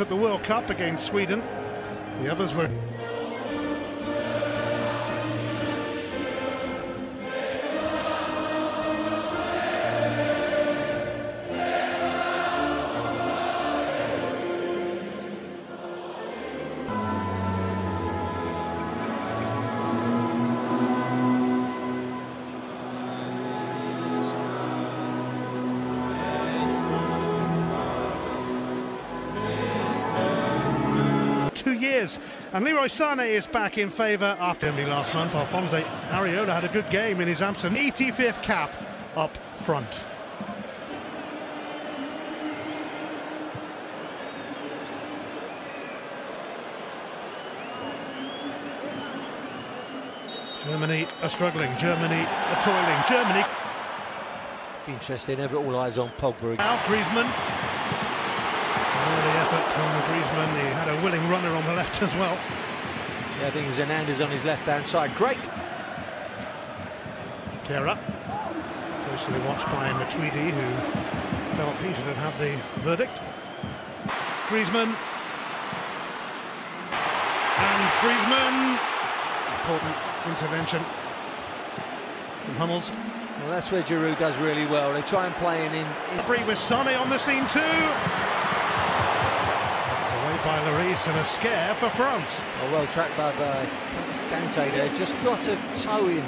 at the World Cup against Sweden. The others were. Years. And Leroy Sané is back in favour after only last month. Alphonse Areola had a good game in his absence. 85th cap up front. Germany are struggling. Germany are toiling. Germany. Interesting, all eyes on Pogba. Now Griezmann the effort from Griezmann. He had a willing runner on the left as well. Yeah, I think it was Hernandez on his left-hand side. Great. Kehrer. Closely watched by Matuidi, who felt he should have had the verdict. Griezmann. And Griezmann. Important intervention from Hummels. Well, that's where Giroud does really well. They try and play in. in. Free with Sané on the scene too by Lloris and a scare for France. Oh, well tracked by, by Kante there. Just got a toe in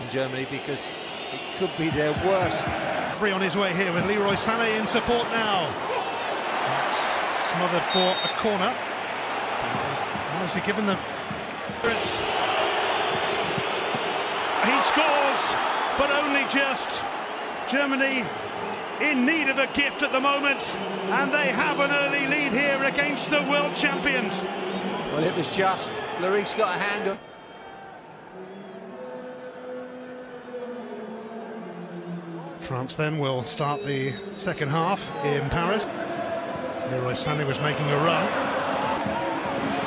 in Germany because it could be their worst. Free on his way here with Leroy Sané in support now. That's smothered for a corner. Obviously given the... He scores, but only just. Germany in need of a gift at the moment, and they have an early lead here against the world champions. Well, it was just. Lloris got a hand on. France then will start the second half in Paris. Leroy Sané was making a run.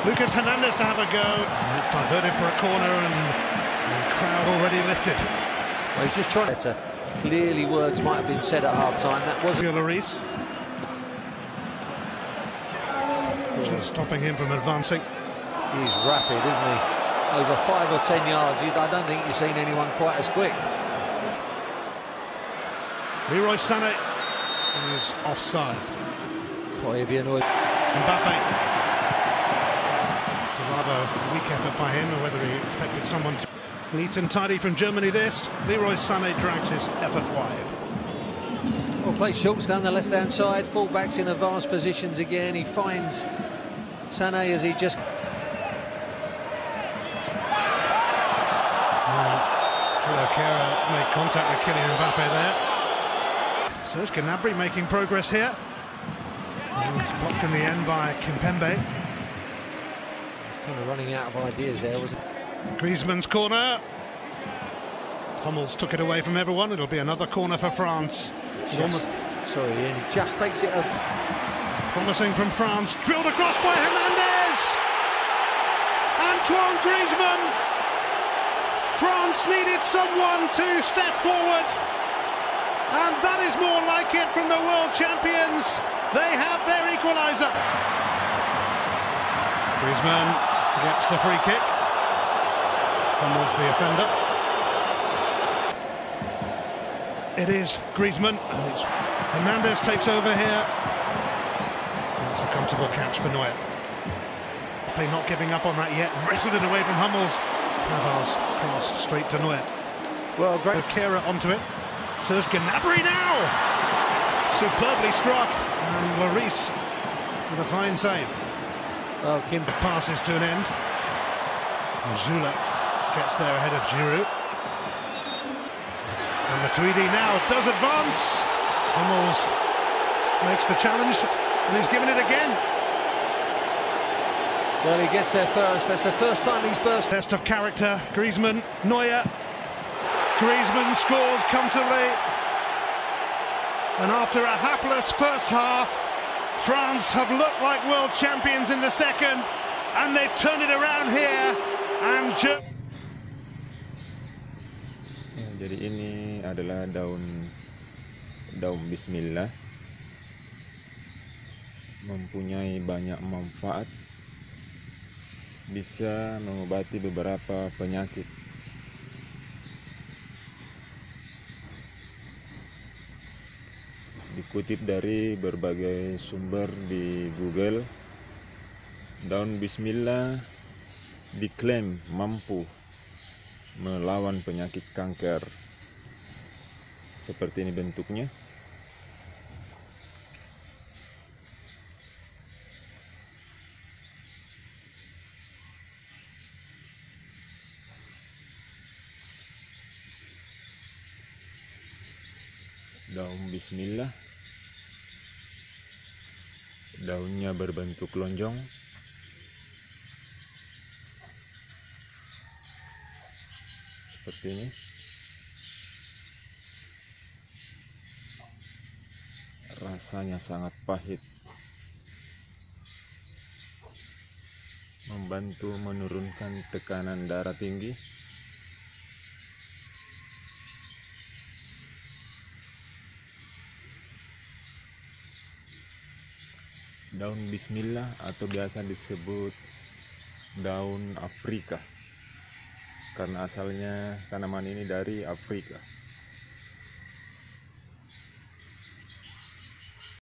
Lucas Hernandez to have a go. And it's diverted for a corner and the crowd already lifted. Well, he's just trying to Clearly words might have been said at half-time. That wasn't... Lloris. Just stopping him from advancing. He's rapid, isn't he? Over five or ten yards. I don't think you've seen anyone quite as quick. Leroy Sané is offside. Quite be annoyed. Mbappe. It's a rather weak effort by him, or whether he expected someone to... Neat and tidy from Germany this. Leroy Sané drags his effort wide. Well, plays Schulz down the left-hand side. Fullbacks in advanced positions again. He finds Sané as he just... Kehrer made contact with Kylian Mbappe there. Serge Gnabry making progress here. He's blocked in the end by Kimpembe. He's kind of running out of ideas there, wasn't he? Griezmann's corner. Hummels took it away from everyone. It'll be another corner for France. Just, sorry, Ian, he just takes it up. Promising from France. Drilled across by Hernandez. Antoine Griezmann. France needed someone to step forward. And that is more like it from the world champions. They have their equaliser. Griezmann gets the free kick. Hummels the offender. It is Griezmann. Hernandez takes over here. It's a comfortable catch for Neuer. They're not giving up on that yet. Wrestled it away from Hummels. Pavard's pass straight to Neuer. Well, great. Kehrer onto it. Serge Gnabry now! Superbly struck. And Lloris with a fine save. Well, Kim passes to an end. Süle gets there ahead of Giroud. And Matuidi now does advance. Hummels makes the challenge and he's given it again. Well, he gets there first. That's the first time he's burst. Test of character. Griezmann, Neuer. Griezmann scores comfortably. And after a hapless first half, France have looked like world champions in the second, and they've turned it around here. And jadi ini adalah daun daun bismillah. Mempunyai banyak manfaat. Bisa mengobati beberapa penyakit. Dikutip dari berbagai sumber di Google daun bismillah diklaim mampu melawan penyakit kanker. Seperti ini bentuknya. Daun bismillah. Daunnya berbentuk lonjong seperti ini rasanya sangat pahit. Membantu menurunkan tekanan darah tinggi. Daun bismillah atau biasa disebut daun Afrika karena asalnya tanaman ini dari Afrika